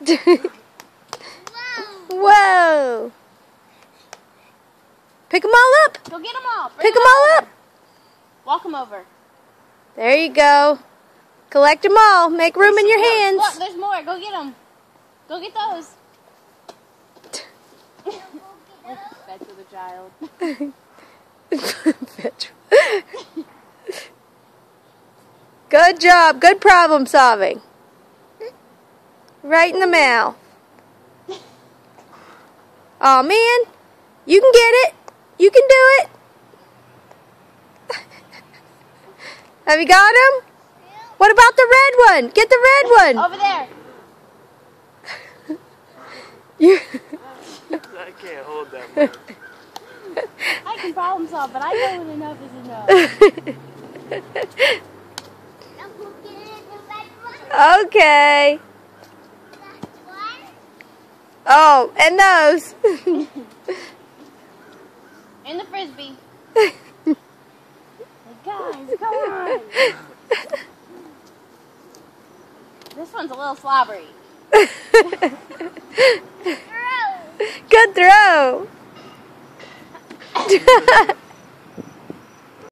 Whoa. Pick them all up. Go get them all. Bring Pick them all over. up. Walk them over. There you go. Collect them all. Make room in your hands. Look, there's more. Go get them. Go get those. Fed to the child. Good job. Good problem solving. Right in the mouth. Oh man, you can get it. You can do it. Have you got him? What about the red one? Get the red one. Over there. You. I can't hold that much. I can problem solve, but I know when enough is enough. okay. Oh, and those. And the frisbee. Guys, come on. This one's a little slobbery. Good throw.